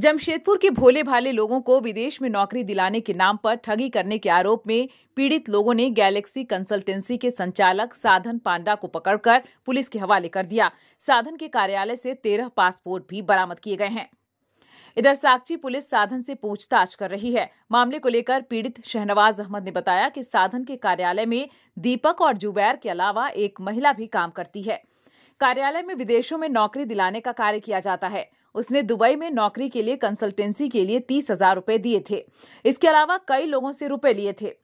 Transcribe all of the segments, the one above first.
जमशेदपुर के भोले भाले लोगों को विदेश में नौकरी दिलाने के नाम पर ठगी करने के आरोप में पीड़ित लोगों ने गैलेक्सी कंसल्टेंसी के संचालक साधन पांडा को पकड़कर पुलिस के हवाले कर दिया। साधन के कार्यालय से तेरह पासपोर्ट भी बरामद किए गए हैं। इधर साक्षी पुलिस साधन से पूछताछ कर रही है। मामले को लेकर पीड़ित शहनवाज अहमद ने बताया कि साधन के कार्यालय में दीपक और जुबैर के अलावा एक महिला भी काम करती है। कार्यालय में विदेशों में नौकरी दिलाने का कार्य किया जाता है। उसने दुबई में नौकरी के लिए कंसल्टेंसी के लिए तीस हज़ार रूपए दिए थे। इसके अलावा कई लोगों से रुपए लिए थे।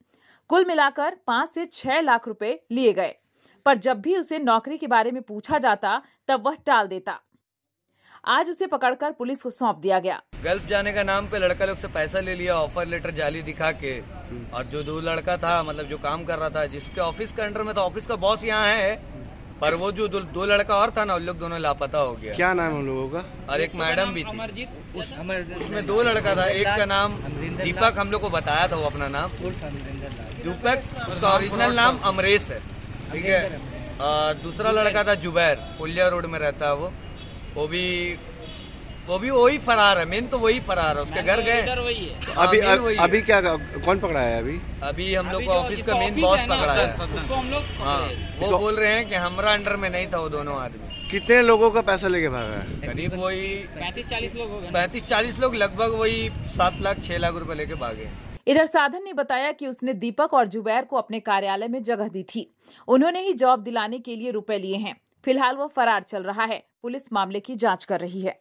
कुल मिलाकर पाँच से छह लाख रुपए लिए गए। पर जब भी उसे नौकरी के बारे में पूछा जाता, तब वह टाल देता। आज उसे पकड़कर पुलिस को सौंप दिया गया। गल्फ जाने का नाम पे लड़का लोग से पैसा ले लिया ऑफ़र लेटर जाली दिखा के। और जो दो लड़का था मतलब जो काम कर रहा था, जिसके ऑफ़िस के अंडर में था ऑफ़िस का बॉस यहाँ है पर वो जो दो, दो लड़का और था ना उन लोग दोनों लापता हो गया। क्या नाम है उन लोगों का? और एक मैडम भी थी। उस, उसमें दो लड़का था। एक का नाम दीपक हम लोग को बताया था वो अपना नाम। दीपक उसका ओरिजिनल नाम अमरेश है। ठीक है? और दूसरा लड़का था जुबैर पुलिया रोड में रहता है वो। वो भी वो भी वही फरार है मेन तो वही फरार है उसके घर गए। अभी हाँ, अभी, अभी क्या कौन पकड़ा है अभी? अभी हम लोग को ऑफ़िस का मेन बॉस पकड़ा है। हाँ वो बोल रहे हैं कि हमारा अंडर में नहीं था वो दोनों आदमी। कितने लोगों का पैसा लेके भागा है? करीब वही पैंतीस चालीस लोग पैंतीस चालीस लोग लगभग वही सात लाख छह लाख रुपए लेके भागे। इधर साधन ने बताया कि उसने दीपक और जुबैर को अपने कार्यालय में जगह दी थी। उन्होंने ही जॉब दिलाने के लिए रुपए लिए हैं। फ़िलहाल वो फरार चल रहा है। पुलिस मामले की जाँच कर रही है।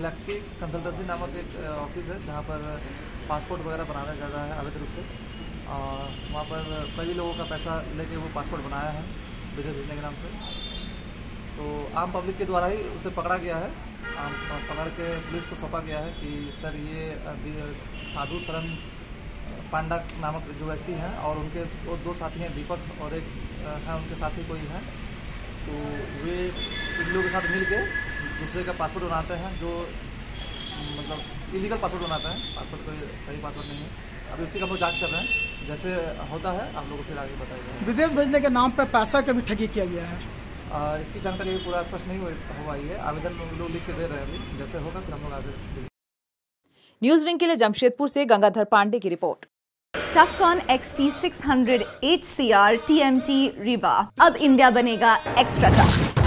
गैलेक्सी कंसल्टेंसी नामक एक ऑफ़िस है, जहाँ पर पासपोर्ट वगैरह बनाया जाता है अवैध रूप से। और वहाँ पर कई लोगों का पैसा लेके वो पासपोर्ट बनाया है, विदेश भेजने के नाम से। तो आम पब्लिक के द्वारा ही उसे पकड़ा गया है। आम पकड़ के पुलिस को सौंपा गया है कि, सर, ये साधु शरण पांडा नामक जो व्यक्ति हैं और उनके, वो दो साथी हैं, दीपक और एक हैं, उनके साथी कोई हैं। तो वे इन लोगों के साथ मिल के दूसरे का पासपोर्ट बनाते हैं जो मतलब इलीगल पासपोर्ट बनाते हैं। पासपोर्ट कोई सही पासपोर्ट नहीं है। अभी उसी का हम लोग जाँच कर रहे हैं। जैसे होता है आप लोगों को फिर आगे बताएगा विदेश भेजने के नाम पर पैसा का भी ठगी किया गया है? आ, इसकी जानकारी अभी पूरा स्पष्ट नहीं हो हो पाई है। आवेदन लोग लिख के दे रहे हैं अभी। जैसे होगा फिर हम लोग आगे न्यूज़ विंग के लिए जमशेदपुर से गंगाधर पांडे की report. Tufcon XT600 HCR TMT rebar अब इंडिया बनेगा एक्स्ट्रा टफ